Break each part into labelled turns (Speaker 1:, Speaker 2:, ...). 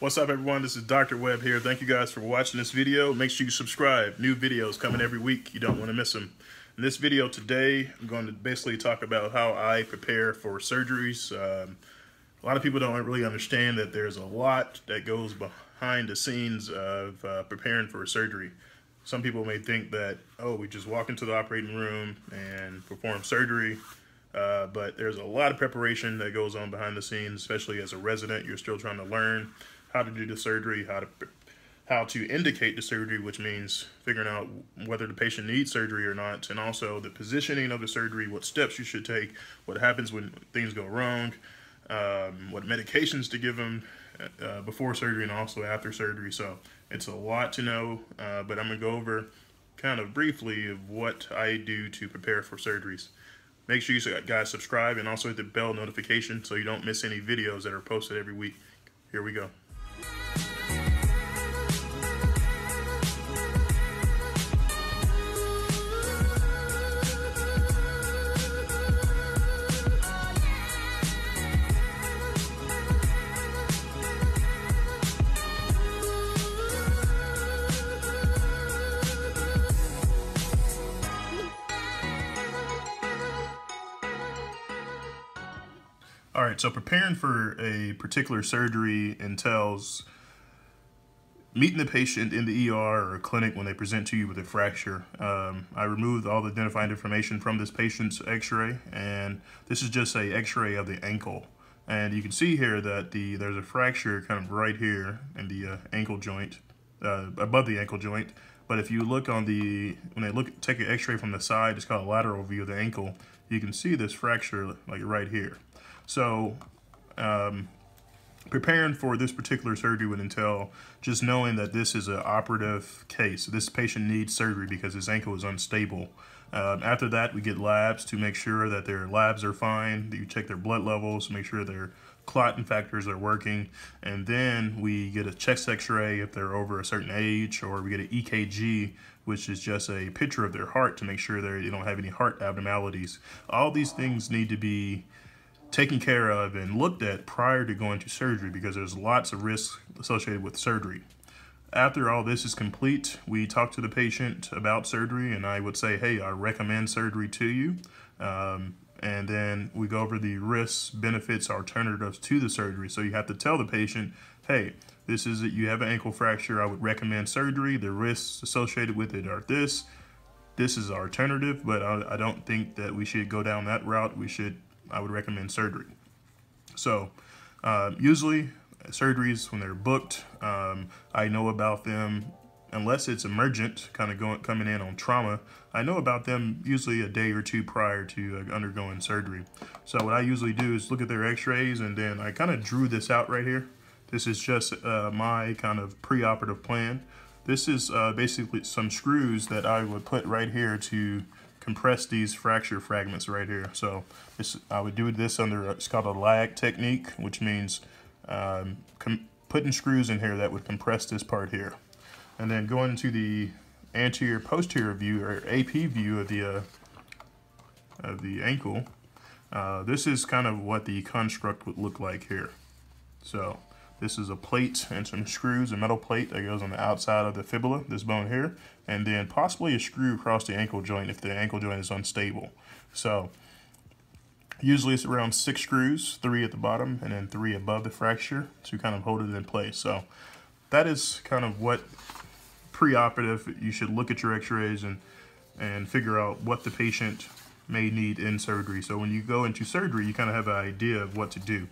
Speaker 1: What's up everyone, this is Dr. Webb here. Thank you guys for watching this video. Make sure you subscribe. New videos coming every week. You don't want to miss them. In this video today, I'm going to basically talk about how I prepare for surgeries. Um, a lot of people don't really understand that there's a lot that goes behind the scenes of uh, preparing for a surgery. Some people may think that, oh, we just walk into the operating room and perform surgery. Uh, but there's a lot of preparation that goes on behind the scenes, especially as a resident. You're still trying to learn how to do the surgery, how to how to indicate the surgery, which means figuring out whether the patient needs surgery or not, and also the positioning of the surgery, what steps you should take, what happens when things go wrong, um, what medications to give them uh, before surgery and also after surgery. So it's a lot to know, uh, but I'm gonna go over kind of briefly of what I do to prepare for surgeries. Make sure you guys subscribe and also hit the bell notification so you don't miss any videos that are posted every week. Here we go. Bye. All right, so preparing for a particular surgery entails meeting the patient in the ER or clinic when they present to you with a fracture. Um, I removed all the identifying information from this patient's x-ray, and this is just a x-ray of the ankle. And you can see here that the there's a fracture kind of right here in the uh, ankle joint, uh, above the ankle joint. But if you look on the, when they look take an x-ray from the side, it's called a lateral view of the ankle, you can see this fracture like right here. So um, preparing for this particular surgery would entail just knowing that this is an operative case. This patient needs surgery because his ankle is unstable. Um, after that, we get labs to make sure that their labs are fine. You check their blood levels, make sure their clotting factors are working. And then we get a chest x-ray if they're over a certain age, or we get an EKG, which is just a picture of their heart to make sure they don't have any heart abnormalities. All these things need to be taken care of and looked at prior to going to surgery because there's lots of risks associated with surgery. After all this is complete, we talk to the patient about surgery and I would say, hey, I recommend surgery to you. Um, and then we go over the risks, benefits, alternatives to the surgery. So you have to tell the patient, hey, this is it. You have an ankle fracture. I would recommend surgery. The risks associated with it are this. This is alternative, but I, I don't think that we should go down that route. We should I would recommend surgery. So uh, usually surgeries when they're booked, um, I know about them unless it's emergent, kind of going coming in on trauma. I know about them usually a day or two prior to uh, undergoing surgery. So what I usually do is look at their x-rays and then I kind of drew this out right here. This is just uh, my kind of preoperative plan. This is uh, basically some screws that I would put right here to compress these fracture fragments right here. So this, I would do this under, it's called a lag technique, which means um, putting screws in here that would compress this part here. And then going to the anterior posterior view or AP view of the, uh, of the ankle, uh, this is kind of what the construct would look like here. So this is a plate and some screws, a metal plate that goes on the outside of the fibula, this bone here, and then possibly a screw across the ankle joint if the ankle joint is unstable. So usually it's around six screws, three at the bottom and then three above the fracture to kind of hold it in place. So that is kind of what preoperative, you should look at your x-rays and, and figure out what the patient may need in surgery. So when you go into surgery, you kind of have an idea of what to do.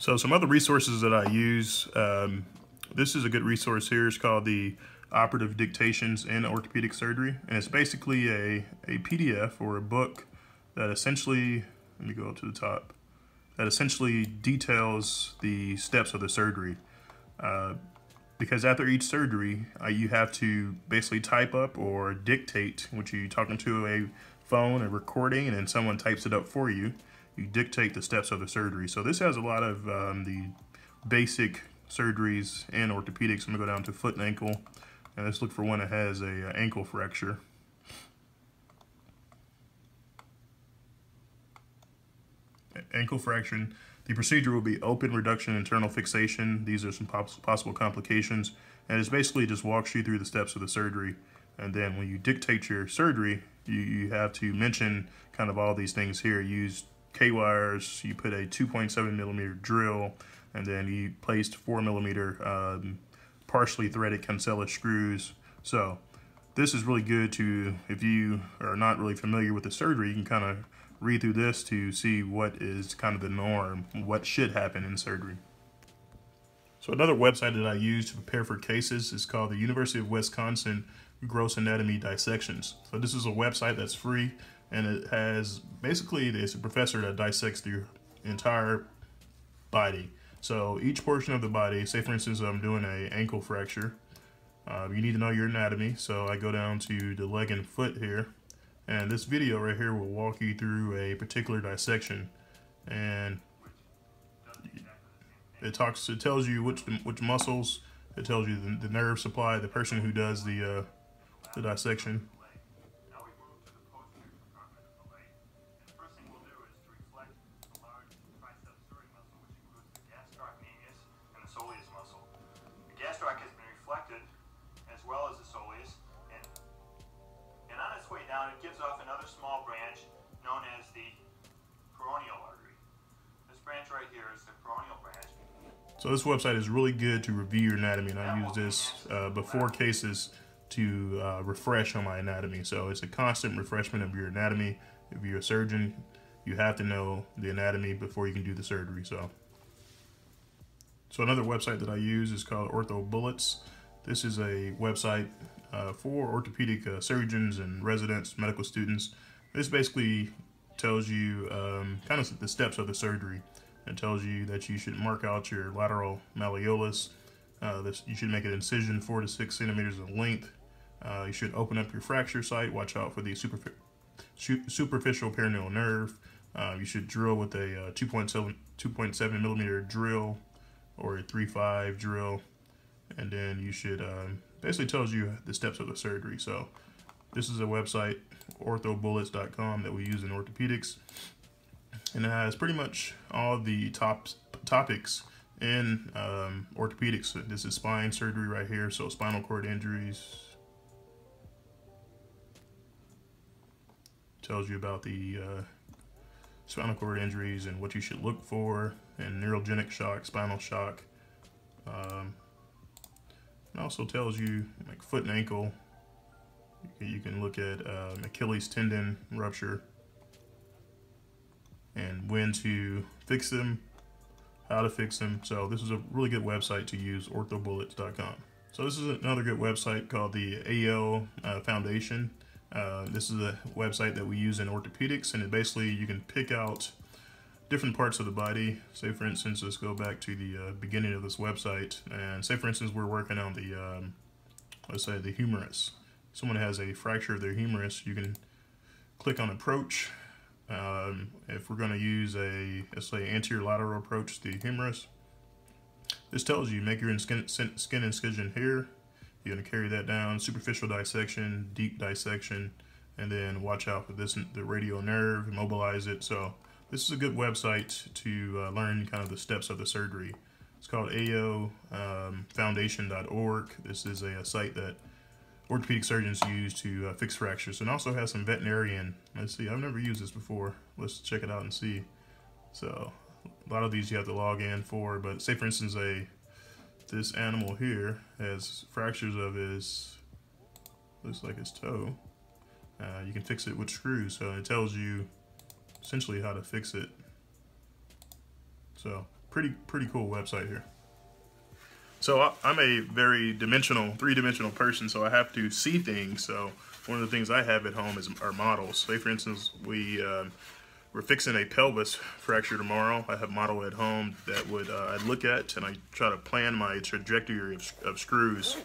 Speaker 1: So some other resources that I use, um, this is a good resource here. It's called the Operative Dictations in Orthopedic Surgery. And it's basically a, a PDF or a book that essentially, let me go up to the top, that essentially details the steps of the surgery. Uh, because after each surgery, uh, you have to basically type up or dictate, which you're talking to a phone, a recording, and then someone types it up for you you dictate the steps of the surgery. So this has a lot of um, the basic surgeries and orthopedics. I'm gonna go down to foot and ankle, and let's look for one that has a uh, ankle fracture. Ankle fracture. The procedure will be open reduction internal fixation. These are some possible complications. And it's basically just walks you through the steps of the surgery. And then when you dictate your surgery, you, you have to mention kind of all these things here. Use K-wires, you put a 2.7 millimeter drill, and then you placed four millimeter um, partially threaded cancellous screws. So this is really good to, if you are not really familiar with the surgery, you can kind of read through this to see what is kind of the norm, what should happen in surgery. So another website that I use to prepare for cases is called the University of Wisconsin Gross Anatomy Dissections. So this is a website that's free and it has basically it's a professor that dissects the entire body. So each portion of the body, say for instance I'm doing a ankle fracture, uh, you need to know your anatomy. So I go down to the leg and foot here and this video right here will walk you through a particular dissection and it talks it tells you which which muscles it tells you the, the nerve supply the person who does the uh, the dissection
Speaker 2: branch right here is the peroneal branch.
Speaker 1: So this website is really good to review your anatomy, and I use this uh, before cases to uh, refresh on my anatomy. So it's a constant refreshment of your anatomy. If you're a surgeon, you have to know the anatomy before you can do the surgery. So, so another website that I use is called Ortho Bullets. This is a website uh, for orthopedic uh, surgeons and residents, medical students. This basically tells you um, kind of the steps of the surgery. It tells you that you should mark out your lateral malleolus. Uh, this, you should make an incision four to six centimeters in length. Uh, you should open up your fracture site. Watch out for the superfi superficial peroneal nerve. Uh, you should drill with a uh, 2.7 2.7 millimeter drill or a 3.5 drill, and then you should um, basically tells you the steps of the surgery. So this is a website, orthobullets.com, that we use in orthopedics. And it has pretty much all the top topics in um, orthopedics. This is spine surgery right here, so spinal cord injuries. Tells you about the uh, spinal cord injuries and what you should look for, and neurogenic shock, spinal shock. Um, it also tells you like foot and ankle. You can look at uh, Achilles tendon rupture and when to fix them, how to fix them. So this is a really good website to use, orthobullets.com. So this is another good website called the AO uh, Foundation. Uh, this is a website that we use in orthopedics, and it basically you can pick out different parts of the body. Say for instance, let's go back to the uh, beginning of this website and say for instance, we're working on the, um, let's say the humerus. Someone has a fracture of their humerus, you can click on approach. Um, if we're gonna use a, let's say anterior lateral approach to the humerus, this tells you make your skin, skin incision here. You're gonna carry that down, superficial dissection, deep dissection, and then watch out for this, the radial nerve, immobilize it. So this is a good website to uh, learn kind of the steps of the surgery. It's called aofoundation.org. Um, this is a, a, site that orthopedic surgeons use to uh, fix fractures and also has some veterinarian. Let's see, I've never used this before. Let's check it out and see. So a lot of these you have to log in for, but say for instance, a this animal here has fractures of his, looks like his toe. Uh, you can fix it with screws, so it tells you essentially how to fix it. So pretty, pretty cool website here. So I'm a very dimensional, three-dimensional person, so I have to see things. So one of the things I have at home is our models. Say, for instance, we um, we're fixing a pelvis fracture tomorrow. I have model at home that would uh, I look at and I try to plan my trajectory of, of screws.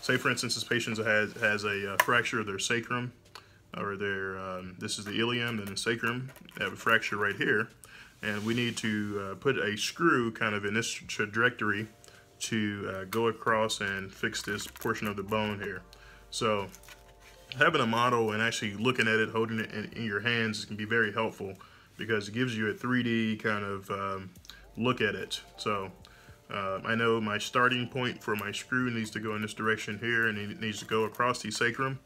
Speaker 1: Say, for instance, this patient has has a uh, fracture of their sacrum or their, um, this is the ilium and the sacrum. They have a fracture right here. And we need to uh, put a screw kind of in this trajectory to uh, go across and fix this portion of the bone here. So having a model and actually looking at it, holding it in, in your hands can be very helpful because it gives you a 3D kind of um, look at it. So uh, I know my starting point for my screw needs to go in this direction here and it needs to go across the sacrum.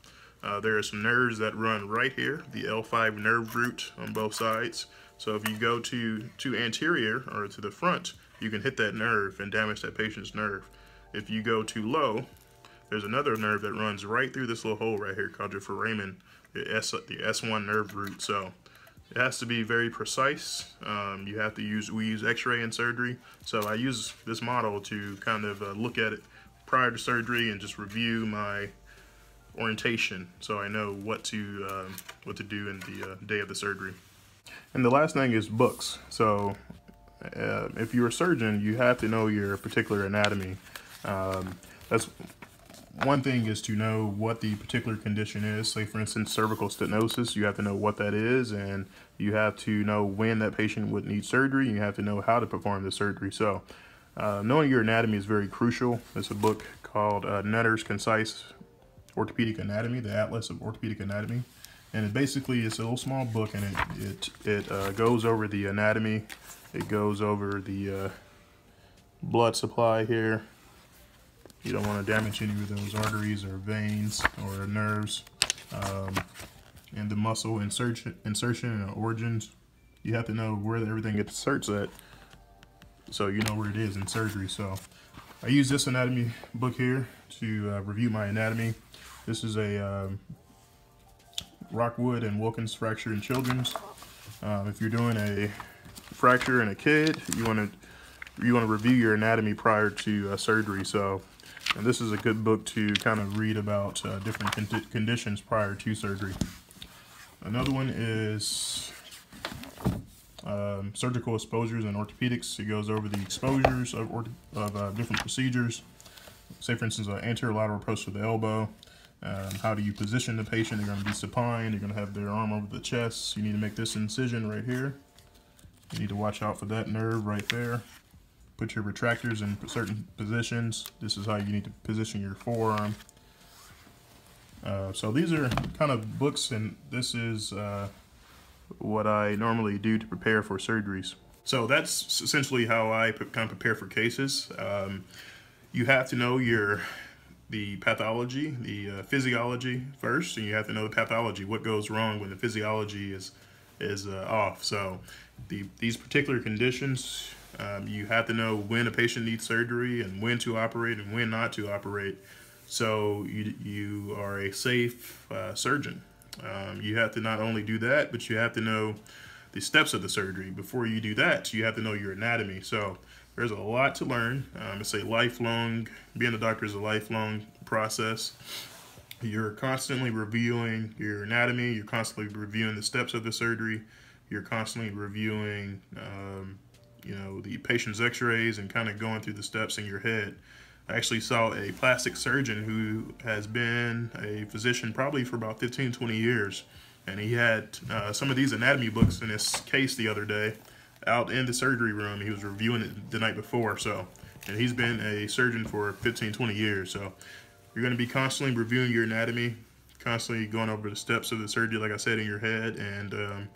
Speaker 1: Uh, there are some nerves that run right here, the L5 nerve root on both sides. So if you go to, to anterior or to the front, you can hit that nerve and damage that patient's nerve. If you go too low, there's another nerve that runs right through this little hole right here called your foramen, the, S, the S1 nerve root. So it has to be very precise. Um, you have to use, we use x-ray in surgery. So I use this model to kind of uh, look at it prior to surgery and just review my orientation so I know what to um, what to do in the uh, day of the surgery. And the last thing is books. So uh, if you're a surgeon, you have to know your particular anatomy. Um, that's one thing is to know what the particular condition is. Say, for instance, cervical stenosis, you have to know what that is, and you have to know when that patient would need surgery. You have to know how to perform the surgery. So, uh, knowing your anatomy is very crucial. There's a book called uh, Netter's Concise Orthopedic Anatomy, the Atlas of Orthopedic Anatomy. And it basically it's a little small book and it, it, it uh, goes over the anatomy. It goes over the uh, blood supply here. You don't want to damage any of those arteries or veins or nerves. Um, and the muscle insertion, insertion and origins. You have to know where everything inserts at so you know where it is in surgery. So I use this anatomy book here to uh, review my anatomy. This is a um, Rockwood and Wilkins fracture in children's. Um, if you're doing a fracture in a kid, you want to you want to review your anatomy prior to uh, surgery. So, and this is a good book to kind of read about uh, different con conditions prior to surgery. Another one is um, surgical exposures and orthopedics. It goes over the exposures of, of uh, different procedures. Say, for instance, an anterior lateral approach to the elbow. Um, how do you position the patient? They're going to be supine. They're going to have their arm over the chest. You need to make this incision right here. You need to watch out for that nerve right there. Put your retractors in certain positions. This is how you need to position your forearm. Uh, so these are kind of books, and this is uh, what I normally do to prepare for surgeries. So that's essentially how I kind of prepare for cases. Um, you have to know your the pathology, the uh, physiology first, and you have to know the pathology, what goes wrong when the physiology is is uh, off. So the, these particular conditions, um, you have to know when a patient needs surgery and when to operate and when not to operate. So you, you are a safe uh, surgeon. Um, you have to not only do that, but you have to know the steps of the surgery. Before you do that, you have to know your anatomy. So there's a lot to learn. Um, it's a lifelong, being a doctor is a lifelong process. You're constantly reviewing your anatomy. You're constantly reviewing the steps of the surgery. You're constantly reviewing, um, you know, the patient's x-rays and kind of going through the steps in your head. I actually saw a plastic surgeon who has been a physician probably for about 15, 20 years. And he had uh, some of these anatomy books in his case the other day out in the surgery room. He was reviewing it the night before. So, and he's been a surgeon for 15, 20 years. So you're going to be constantly reviewing your anatomy, constantly going over the steps of the surgery, like I said, in your head. And um,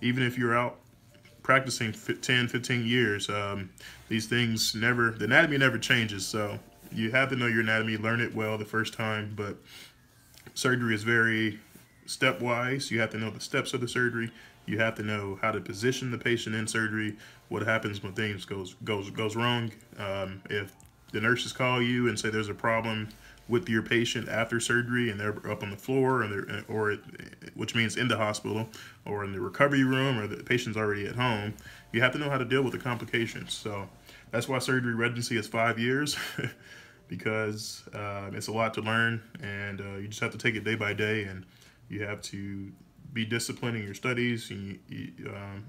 Speaker 1: even if you're out practicing 10, 15 years, um, these things never, the anatomy never changes. So you have to know your anatomy, learn it well the first time. But surgery is very stepwise. You have to know the steps of the surgery. You have to know how to position the patient in surgery. What happens when things goes goes goes wrong? Um, if the nurses call you and say there's a problem with your patient after surgery and they're up on the floor they're or it, which means in the hospital or in the recovery room or the patient's already at home, you have to know how to deal with the complications. So that's why surgery residency is five years. because uh, it's a lot to learn and uh, you just have to take it day by day and you have to be disciplined in your studies, and, you, um,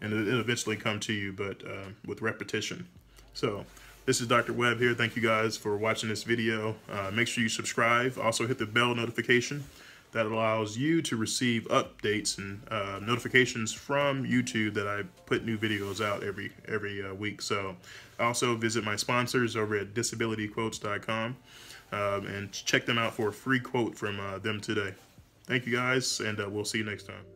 Speaker 1: and it'll eventually come to you, but uh, with repetition. So this is Dr. Webb here. Thank you guys for watching this video. Uh, make sure you subscribe. Also hit the bell notification. That allows you to receive updates and uh, notifications from YouTube that I put new videos out every every uh, week. So also visit my sponsors over at disabilityquotes.com um, and check them out for a free quote from uh, them today. Thank you guys, and uh, we'll see you next time.